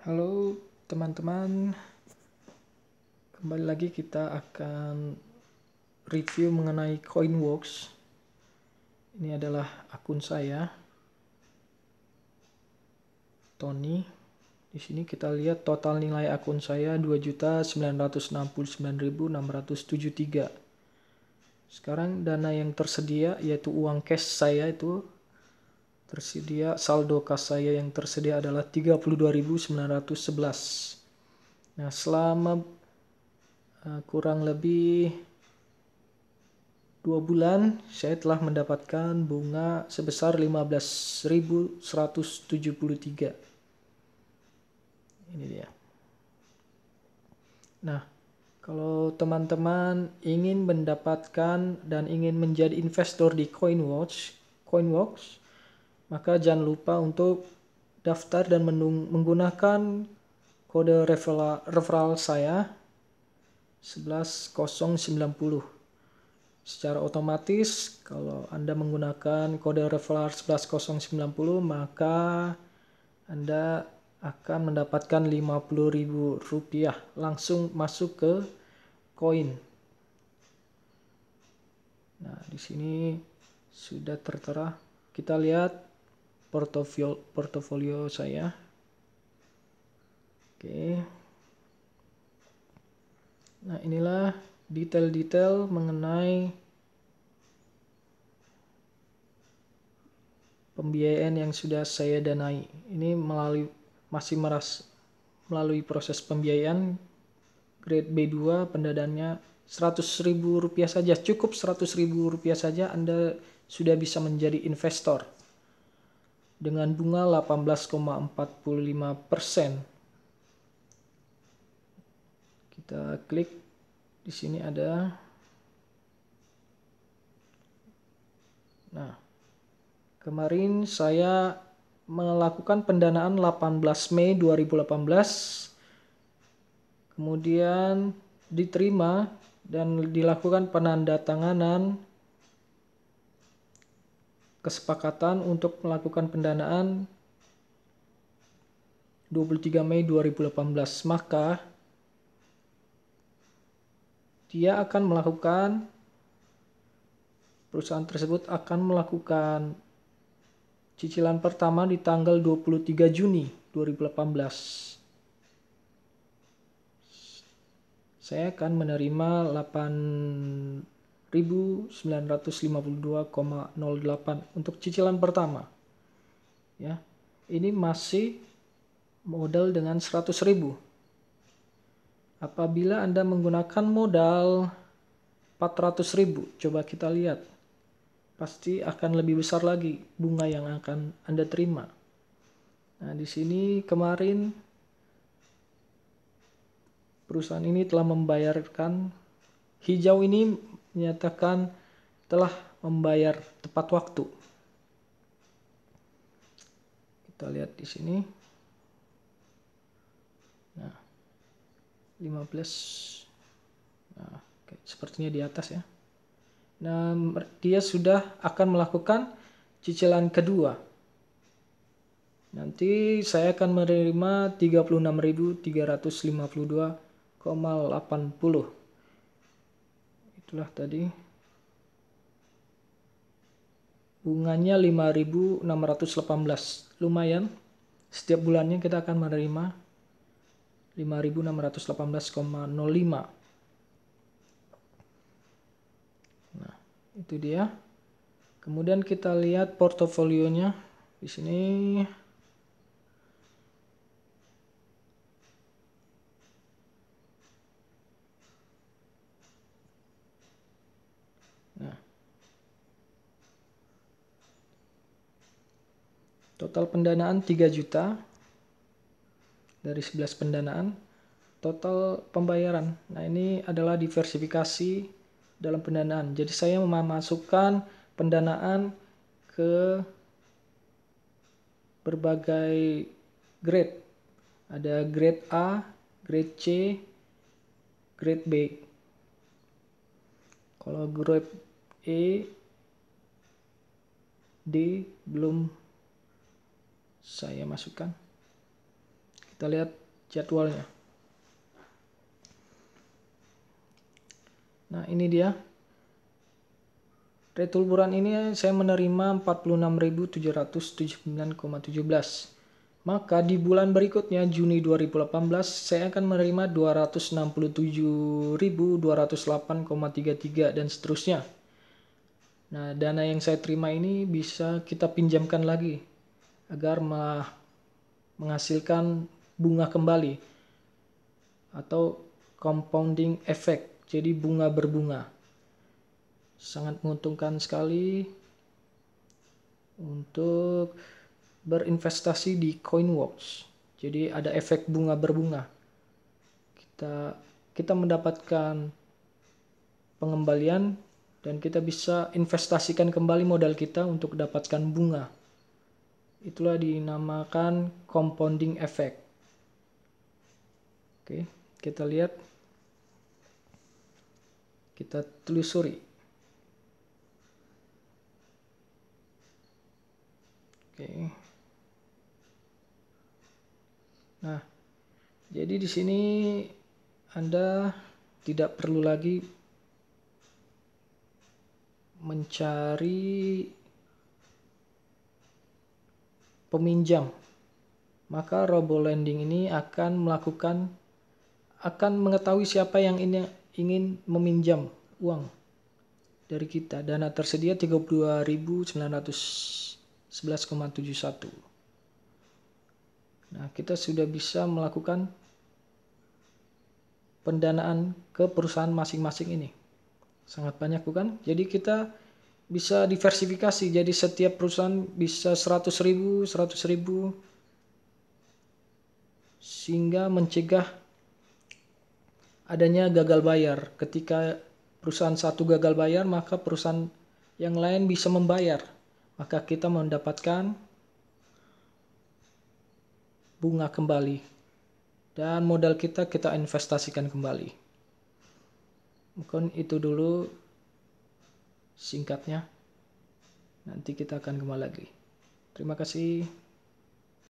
Halo teman-teman, kembali lagi kita akan review mengenai CoinWorks. Ini adalah akun saya, Tony. Di sini kita lihat total nilai akun saya 2.969.673. Sekarang dana yang tersedia yaitu uang cash saya itu tersedia saldo kas saya yang tersedia adalah 32.911. Nah, selama uh, kurang lebih dua bulan saya telah mendapatkan bunga sebesar 15.173. Ini dia. Nah, kalau teman-teman ingin mendapatkan dan ingin menjadi investor di CoinWatch, CoinWatch maka jangan lupa untuk daftar dan menggunakan kode referral, saya 11090 secara otomatis kalau Anda menggunakan kode referral 11090 maka Anda akan mendapatkan Rp50.000 langsung masuk ke koin. Nah, di sini sudah tertera. Kita lihat portofolio portofolio saya. Oke. Nah, inilah detail-detail mengenai pembiayaan yang sudah saya danai. Ini melalui masih meras melalui proses pembiayaan grade B2 pendadannya 100 ribu rupiah saja cukup 100 ribu rupiah saja Anda sudah bisa menjadi investor dengan bunga 18,45 persen. Kita klik di sini ada. Nah, kemarin saya melakukan pendanaan 18 Mei 2018. Kemudian diterima dan dilakukan penandatanganan kesepakatan untuk melakukan pendanaan 23 Mei 2018 maka dia akan melakukan perusahaan tersebut akan melakukan cicilan pertama di tanggal 23 Juni 2018 saya akan menerima 8 1952,08 untuk cicilan pertama. Ya. Ini masih modal dengan 100.000. Apabila Anda menggunakan modal 400.000, coba kita lihat. Pasti akan lebih besar lagi bunga yang akan Anda terima. Nah, di sini kemarin perusahaan ini telah membayarkan hijau ini menyatakan telah membayar tepat waktu. Kita lihat di sini. Nah, 15 Nah, oke, sepertinya di atas ya. Nah, dia sudah akan melakukan cicilan kedua. Nanti saya akan menerima 36.352,80 itulah tadi. Bunganya 5618 lumayan. Setiap bulannya kita akan menerima 5618,05 nah itu dia. Kemudian kita lihat portofolionya. Di sini Total pendanaan 3 juta dari 11 pendanaan. Total pembayaran. Nah, ini adalah diversifikasi dalam pendanaan. Jadi saya memasukkan pendanaan ke berbagai grade. Ada grade A, grade C, grade B. Kalau grade E, D belum saya masukkan. Kita lihat jadwalnya. Nah ini dia. Retul bulan ini saya menerima 46.779,17 maka di bulan berikutnya Juni 2018 saya akan menerima 267.208,33 dan seterusnya. Nah, dana yang saya terima ini bisa kita pinjamkan lagi agar menghasilkan bunga kembali atau compounding effect. Jadi bunga berbunga. Sangat menguntungkan sekali untuk berinvestasi di CoinWorks. Jadi ada efek bunga berbunga. Kita kita mendapatkan pengembalian dan kita bisa investasikan kembali modal kita untuk dapatkan bunga. Itulah dinamakan compounding effect. Oke, kita lihat. Kita telusuri. Oke. Nah, jadi di sini Anda tidak perlu lagi mencari peminjam, maka robo lending ini akan melakukan akan mengetahui siapa yang ini ingin meminjam uang dari kita. Dana tersedia 32.911,71. Nah, kita sudah bisa melakukan pendanaan ke perusahaan masing-masing ini. Sangat banyak bukan? Jadi kita bisa diversifikasi. Jadi setiap perusahaan bisa 100 ribu, 100 ribu. Sehingga mencegah adanya gagal bayar. Ketika perusahaan satu gagal bayar, maka perusahaan yang lain bisa membayar. Maka kita mendapatkan bunga kembali. Dan modal kita kita investasikan kembali. Mungkin itu dulu singkatnya. Nanti kita akan kembali lagi. Terima kasih.